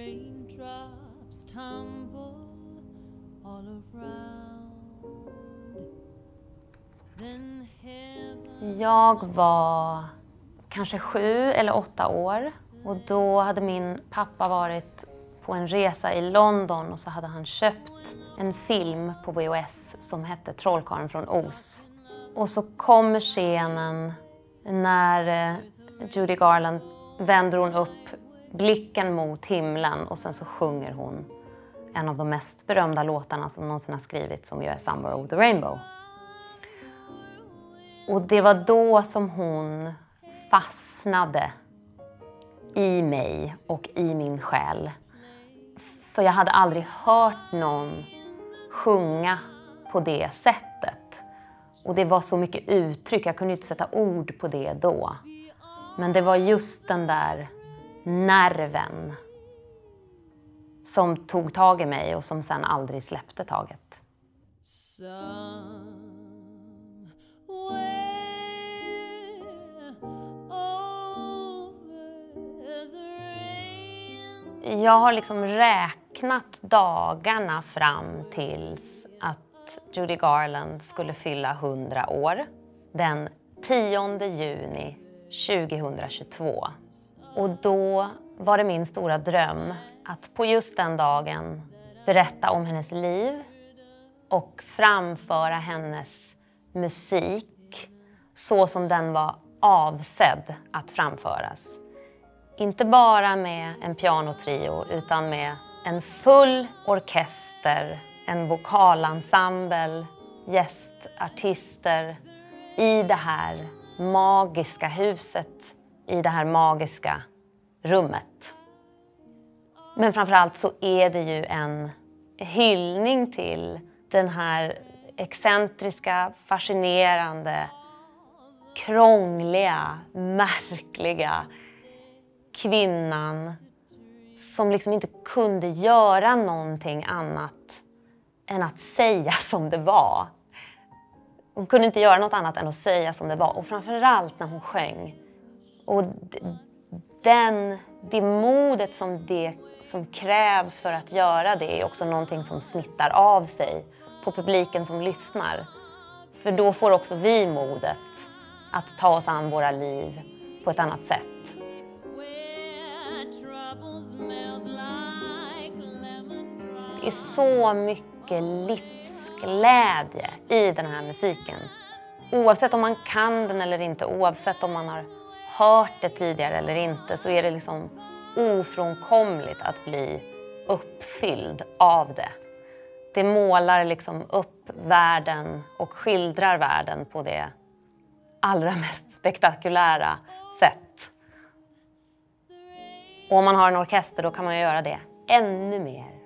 Raindrops tumble all around. Then Jag var kanske sju eller åtta år och då hade min pappa varit på en resa i London och så hade han köpt en film på VHS som hette Trollkarlen från Oz. Och så kommer scenen när eh, Judy Garland vänder hon upp blicken mot himlen och sen så sjunger hon en av de mest berömda låtarna som någonsin har skrivits som ju är Somewhere Over the Rainbow. Och det var då som hon fastnade i mig och i min själ. För jag hade aldrig hört någon sjunga på det sättet. Och det var så mycket uttryck, jag kunde inte sätta ord på det då. Men det var just den där nerven som tog tag i mig och som sen aldrig släppte taget. Jag har liksom räknat dagarna fram tills att Judy Garland skulle fylla 100 år. Den 10 juni 2022. Och då var det min stora dröm att på just den dagen berätta om hennes liv och framföra hennes musik så som den var avsedd att framföras. Inte bara med en pianotrio utan med en full orkester, en vokalensemble, gästartister i det här magiska huset, i det här magiska rummet. Men framförallt så är det ju en hyllning till den här excentriska, fascinerande, krångliga, märkliga kvinnan som liksom inte kunde göra någonting annat än att säga som det var. Hon kunde inte göra något annat än att säga som det var och framförallt när hon sjöng. Och den, det modet som, det, som krävs för att göra det är också någonting som smittar av sig på publiken som lyssnar. För då får också vi modet att ta oss an våra liv på ett annat sätt. Det är så mycket livsglädje i den här musiken. Oavsett om man kan den eller inte, oavsett om man har hört det tidigare eller inte, så är det liksom ofrånkomligt att bli uppfylld av det. Det målar liksom upp världen och skildrar världen på det allra mest spektakulära sätt. Och om man har en orkester då kan man göra det ännu mer